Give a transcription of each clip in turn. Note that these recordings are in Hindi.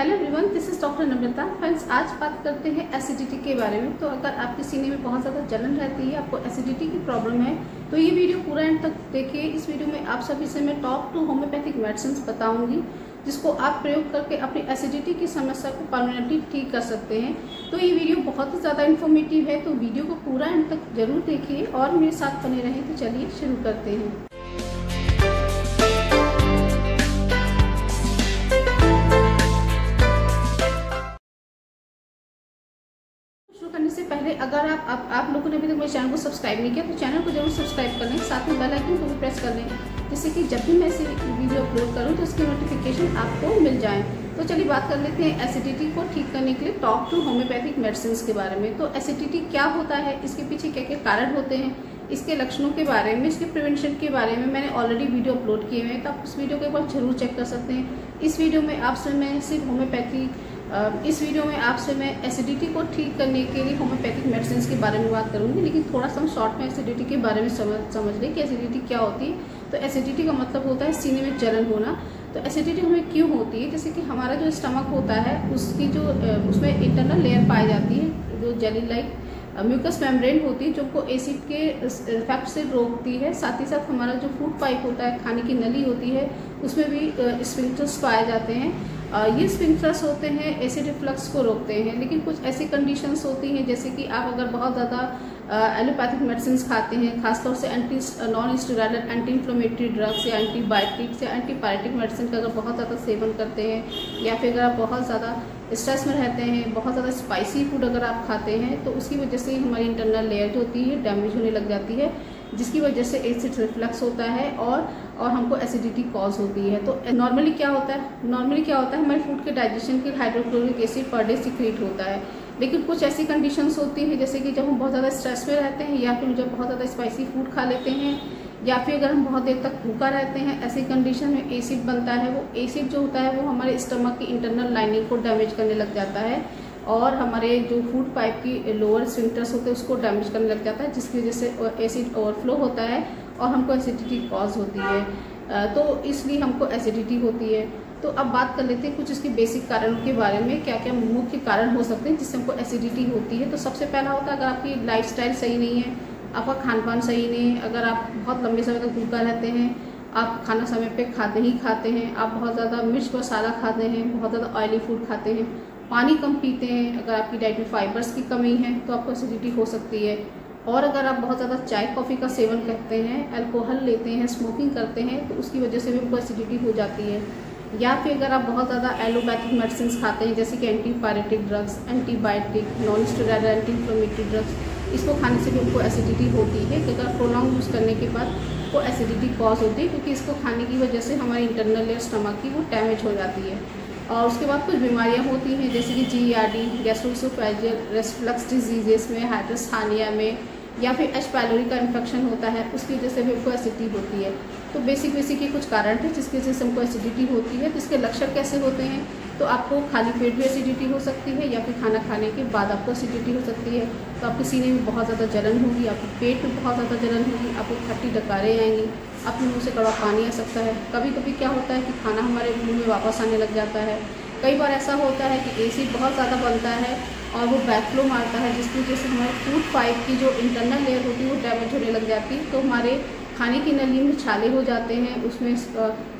Hello everyone this is doctor Namrata friends आज बात करते हैं एसिडिटी के बारे में। तो अगर आपके सीने में बहुत ज़्यादा जलन रहती है, आपको एसिडिटी की प्रॉब्लम है तो ये वीडियो पूरा एंड तक देखिए इस वीडियो में आप सभी से मैं टॉप टू होम्योपैथिक मेडिसिन बताऊँगी, जिसको आप प्रयोग करके अपनी एसिडिटी की समस्या को परमानेंटली ठीक कर सकते हैं। तो ये वीडियो बहुत ही ज़्यादा इन्फॉर्मेटिव है तो वीडियो को पूरा एंड तक ज़रूर देखिए और मेरे साथ बने रहें तो चलिए शुरू करते हैं। अगर आप आप, आप लोगों ने अभी तक मेरे चैनल को सब्सक्राइब नहीं किया तो चैनल को ज़रूर सब्सक्राइब कर लें साथ में बेल आइकन को भी प्रेस कर लें जिससे कि जब भी मैं ऐसी वीडियो अपलोड करूँ तो उसकी नोटिफिकेशन आपको मिल जाए। तो चलिए बात कर लेते हैं एसिडिटी को ठीक करने के लिए टॉप टू होम्योपैथिक मेडिसिन के बारे में। तो एसिडिटी क्या होता है इसके पीछे क्या क्या कारण होते हैं इसके लक्षणों के बारे में इसके प्रिवेंशन के बारे में मैंने ऑलरेडी वीडियो अपलोड किए हुए हैं तो आप उस वीडियो को एक बार ज़रूर चेक कर सकते हैं। इस वीडियो में आपसे मैं सिर्फ़ होम्योपैथी इस वीडियो में आपसे मैं एसिडिटी को ठीक करने के लिए होम्योपैथिक मेडिसिन के बारे में बात करूँगी, लेकिन थोड़ा सा हम शॉर्ट में एसिडिटी के बारे में समझ समझ लें कि एसिडिटी क्या होती है। तो एसिडिटी का मतलब होता है सीने में जलन होना। तो एसिडिटी हमें क्यों होती है? जैसे कि हमारा जो स्टमक होता है, उसकी जो उसमें इंटरनल लेयर पाई जाती है, जो जेली लाइक म्यूकस मेम्ब्रेन होती है जो को एसिड के इफ़ेक्ट से रोकती है। साथ ही साथ हमारा जो फ़ूड पाइप होता है, खाने की नली होती है, उसमें भी स्पिंक्टर्स पाए जाते हैं। ये स्पिंक्टर्स होते हैं एसिड रिफ्लक्स को रोकते हैं, लेकिन कुछ ऐसी कंडीशंस होती हैं, जैसे कि आप अगर बहुत ज़्यादा एलोपैथिक मेडिसिन खाते हैं, खासतौर से anti non steroidal anti inflammatory drugs या एंटीबायोटिक्स या एंटीबायोटिक मेडिसिन का अगर बहुत ज़्यादा सेवन करते हैं, या फिर अगर आप बहुत ज़्यादा स्ट्रेस में रहते हैं, बहुत ज़्यादा स्पाइसी फ़ूड अगर आप खाते हैं तो उसकी वजह से हमारी इंटरनल लेयर जो होती है डैमेज होने लग जाती है, जिसकी वजह से एसिड रिफ्लक्स होता है और और हमको एसिडिटी कॉज होती है। तो नॉर्मली क्या होता है? नॉर्मली क्या होता है? हमारे फ़ूड के डाइजेशन के हाइड्रोक्लोरिक एसिड पर डे सिक्रेट होता है। लेकिन कुछ ऐसी कंडीशंस होती हैं, जैसे कि जब हम बहुत ज़्यादा स्ट्रेस में रहते हैं या फिर जब बहुत ज़्यादा स्पाइसी फ़ूड खा लेते हैं या फिर अगर हम बहुत देर तक भूखा रहते हैं, ऐसी कंडीशन में एसिड बनता है। वो एसिड जो होता है, वो हमारे स्टमक की इंटरनल लाइनिंग को डैमेज करने लग जाता है। और हमारे जो फ़ूड पाइप की लोअर स्विंटर्स होते हैं, उसको डैमेज करने लग जाता है, जिसकी वजह से एसिड ओवरफ्लो होता है और हमको एसिडिटी कॉज होती है। तो इसलिए हमको एसिडिटी होती है। तो अब बात कर लेते हैं कुछ इसके बेसिक कारणों के बारे में क्या क्या मुख्य कारण हो सकते हैं जिससे हमको एसिडिटी होती है। तो सबसे पहला होता है, अगर आपकी लाइफ सही नहीं है, आपका खान पान सही नहीं है, अगर आप बहुत लंबे समय तक भूखा रहते हैं, आप खाना समय पे खाते ही खाते हैं, आप बहुत ज़्यादा मिर्च मसाला खाते हैं, बहुत ज़्यादा ऑयली फ़ूड खाते हैं पानी कम पीते हैं, अगर आपकी डाइट में फाइबर्स की कमी है तो आपको एसिडिटी हो सकती है। और अगर आप बहुत ज़्यादा चाय कॉफ़ी का सेवन करते हैं अल्कोहल लेते हैं स्मोकिंग करते हैं तो उसकी वजह से भी आपको एसिडिटी हो जाती है। या फिर अगर आप बहुत ज़्यादा एलोपैथिक मेडिसिन खाते हैं, जैसे कि antipyretic drugs antibiotic non steroid anti inflammatory drugs इसको खाने से भी उनको एसिडिटी होती है। अगर प्रोलॉन्ग यूज़ करने के बाद वो एसिडिटी कॉज होती है, क्योंकि इसको खाने की वजह से हमारे इंटरनल या स्टमक की वो डैमेज हो जाती है। और उसके बाद कुछ बीमारियाँ होती हैं, जैसे कि G R D gastroesophageal reflux diseases में हाइड्रोस्थानिया में, या फिर एच पैलोरी का इन्फेक्शन होता है, उसकी वजह से भी हमको एसिडिटी होती है। तो बेसिक बेसिक ये कुछ कारण थे जिसकी वजह से हमको एसिडिटी होती है। तो इसके लक्षण कैसे होते हैं? तो आपको खाली पेट भी एसिडिटी हो सकती है, या फिर खाना खाने के बाद आपको एसिडिटी हो सकती है। तो आपके सीने में बहुत ज़्यादा जलन होगी, आपके पेट में बहुत ज़्यादा जलन होगी, आपको खट्टी डकारें आएँगी अपने मुँह से कड़वा पानी आ सकता है। कभी कभी क्या होता है कि खाना हमारे मुँह में वापस आने लग जाता है। कई बार ऐसा होता है कि एसिड बहुत ज़्यादा बनता है और वो बैकफ्लो मारता है, जिसकी वजह से हमारे फ़ूड पाइप की जो इंटरनल लेयर होती है, वो डैमेज होने लग जाती है। तो हमारे खाने की नली में छाले हो जाते हैं, उसमें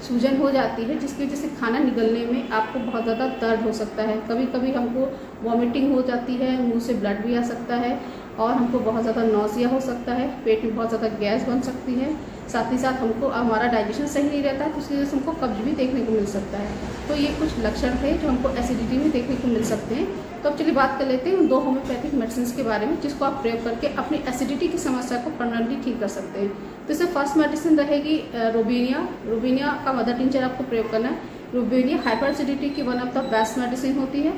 सूजन हो जाती है, जिसकी वजह से खाना निगलने में आपको बहुत ज़्यादा दर्द हो सकता है। कभी कभी हमको वॉमिटिंग हो जाती है, मुँह से ब्लड भी आ सकता है। और हमको बहुत ज़्यादा नौजिया हो सकता है, पेट में बहुत ज़्यादा गैस बन सकती है। साथ ही साथ हमको हमारा डाइजेशन सही नहीं रहता है तो उसकी वजह से हमको कब्ज भी देखने को मिल सकता है। तो ये कुछ लक्षण थे जो हमको एसिडिटी में देखने को मिल सकते हैं। तो अब चलिए बात कर लेते हैं उन दो होम्योपैथिक मेडिसिन के बारे में, जिसको आप प्रयोग करके अपनी एसिडिटी की समस्या को परमानेंटली ठीक कर सकते हैं। तो इससे फ़र्स्ट मेडिसिन रहेगी रोबीनिया रोबीनिया का मदर टिंचर आपको प्रयोग करना है। रूबेनिया हाइपर एसिडिटी की one of the best medicine होती है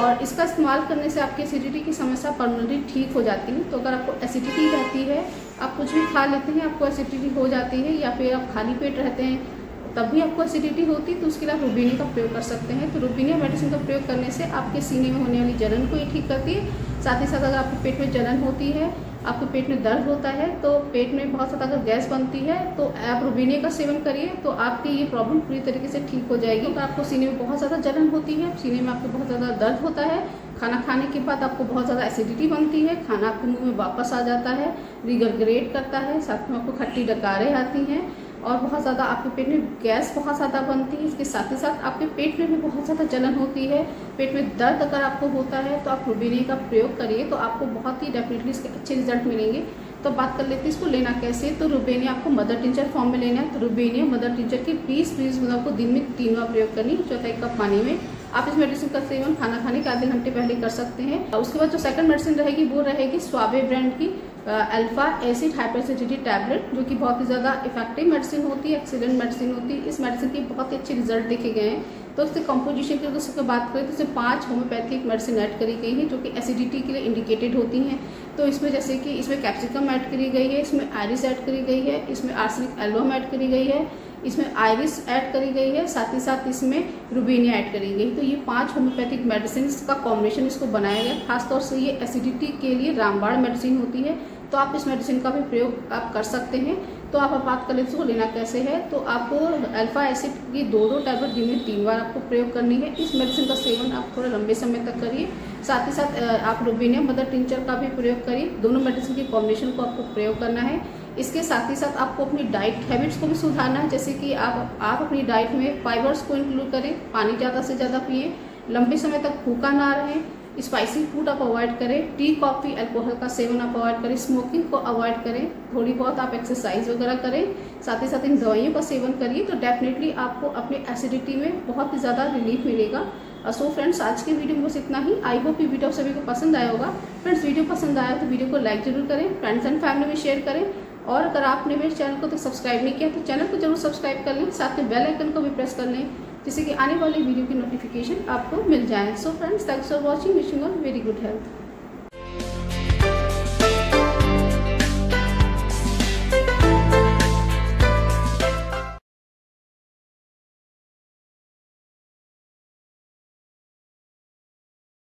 और इसका इस्तेमाल करने से आपकी एसिडिटी की समस्या परमानेंटली ठीक हो जाती है। तो अगर आपको एसिडिटी रहती है, आप कुछ भी खा लेते हैं, आपको एसिडिटी हो जाती है या फिर आप खाली पेट रहते हैं, तब भी आपको एसिडिटी होती है तो उसके लिए आप रूबीनिया का प्रयोग कर सकते हैं। तो रूबीनिया मेडिसिन का प्रयोग करने से आपके सीने में होने वाली जलन को ये ठीक करती है। साथ ही साथ अगर आपके पेट में जलन होती है आपके पेट में दर्द होता है तो पेट में बहुत ज़्यादा अगर गैस बनती है तो आप रुबीने का सेवन करिए तो आपकी ये प्रॉब्लम पूरी तरीके से ठीक हो जाएगी। तो आपको सीने में बहुत ज़्यादा जलन होती है, सीने में आपको बहुत ज़्यादा दर्द होता है, खाना खाने के बाद आपको बहुत ज़्यादा एसिडिटी बनती है, खाना आपके मुँह में वापस आ जाता है, रिगरग्रेट करता है, साथ में आपको खट्टी डकारें आती हैं। और बहुत ज़्यादा आपके पेट में गैस बहुत ज़्यादा बनती है, इसके साथ ही साथ आपके पेट में भी बहुत ज़्यादा जलन होती है। पेट में दर्द अगर आपको होता है तो आप रुबीनिया का प्रयोग करिए तो आपको बहुत ही डेफिनेटली इसके अच्छे रिज़ल्ट मिलेंगे। तो बात कर लेते हैं इसको लेना कैसे। तो रुबेनिया आपको मदर टिंचर फॉर्म में लेना है। तो रुबेनिया मदर टिंचर की बीस बीस मतलब आपको दिन में तीन बार प्रयोग करनी चौथाई कप पानी में। आप इस मेडिसिन का सेवन, खाना खाने के आधे घंटे पहले कर सकते हैं। उसके बाद जो सेकंड मेडिसिन रहेगी, वो रहेगी स्वाबे ब्रांड की। अल्फ़ा एसिड हाइपरसिटी टैबलेट जो कि बहुत ही ज़्यादा इफ़ेक्टिव मेडिसिन होती है एक्सीलेंट मेडिसिन होती है, इस मेडिसिन के बहुत ही अच्छे रिज़ल्ट देखे गए हैं। तो इससे कंपोजिशन की अगर बात करें तो इसमें पाँच होम्योपैथिक मेडिसिन ऐड करी गई है, जो कि एसिडिटी के लिए इंडिकेटेड होती हैं। तो इसमें जैसे कि इसमें कैप्सिकम ऐड करी गई है, इसमें आयरिस ऐड करी गई है, इसमें आर्सनिक एल्बम ऐड करी गई है, इसमें आयरिस ऐड करी गई है, साथ ही साथ इसमें रुबीनिया ऐड करी गई। तो ये पाँच होम्योपैथिक मेडिसिन का कॉम्बिनेशन इसको बनाया गया खासतौर से ये एसिडिटी के लिए रामबाड़ मेडिसिन होती है तो आप इस मेडिसिन का भी प्रयोग आप कर सकते हैं। तो आप बात कर लेना कैसे है? तो आपको अल्फ़ा एसिड की दो दो टैबलेट दिन में तीन बार आपको प्रयोग करनी है। इस मेडिसिन का सेवन आप थोड़ा लंबे समय तक करिए। साथ ही साथ आप रुबीनियम मदर टिंचर का भी प्रयोग करिए। दोनों मेडिसिन की कॉम्बिनेशन को आपको प्रयोग करना है। इसके साथ ही साथ आपको अपनी डाइट हैबिट्स को भी सुधारना है। जैसे कि आप आप अपनी डाइट में फाइबर्स को इंक्लूड करें, पानी ज़्यादा से ज़्यादा पिए, लंबे समय तक भूखा ना रहें। स्पाइसी फ़ूड आप अवॉइड करें, टी, कॉफ़ी, अल्कोहल का सेवन आप अवॉइड करें, स्मोकिंग को अवॉइड करें, थोड़ी बहुत आप एक्सरसाइज वगैरह करें, साथ ही साथ इन दवाइयों का सेवन करिए तो डेफिनेटली आपको अपने एसिडिटी में बहुत ही ज़्यादा रिलीफ मिलेगा। सो फ्रेंड्स आज के वीडियो में बस इतना ही। आई होप ये वीडियो सभी को पसंद आया होगा। फ्रेंड्स वीडियो पसंद आया तो वीडियो को लाइक ज़रूर करें फ्रेंड्स एंड फैमिली में शेयर करें। और अगर आपने मेरे चैनल को तो सब्सक्राइब नहीं किया तो चैनल को ज़रूर सब्सक्राइब कर लें, साथ में बेल आइकन को भी प्रेस कर लें। जिससे कि आने वाली वीडियो की नोटिफिकेशन आपको मिल जाए। So friends thanks for watching wishing all very good health